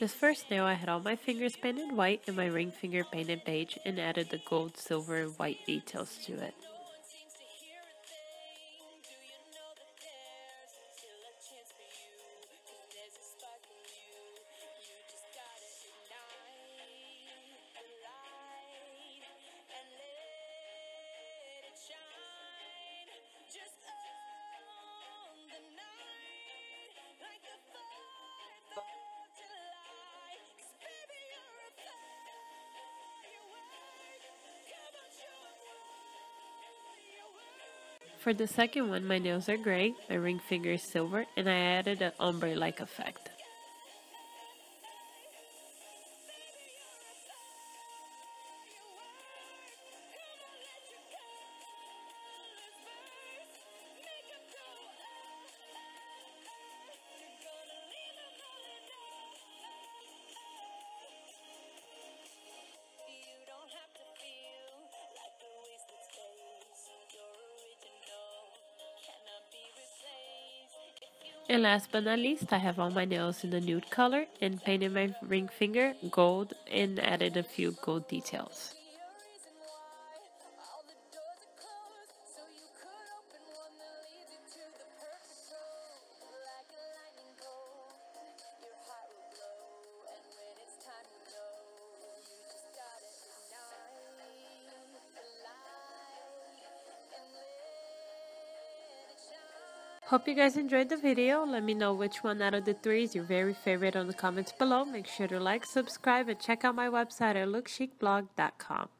This first nail I had all my fingers painted white and my ring finger painted beige and added the gold, silver, and white details to it. For the second one, my nails are gray, my ring finger is silver, and I added an ombre-like effect. And last but not least, I have all my nails in the nude color and painted my ring finger gold and added a few gold details. Hope you guys enjoyed the video. Let me know which one out of the three is your very favorite on the comments below. Make sure to like, subscribe, and check out my website at lookchicblog.com.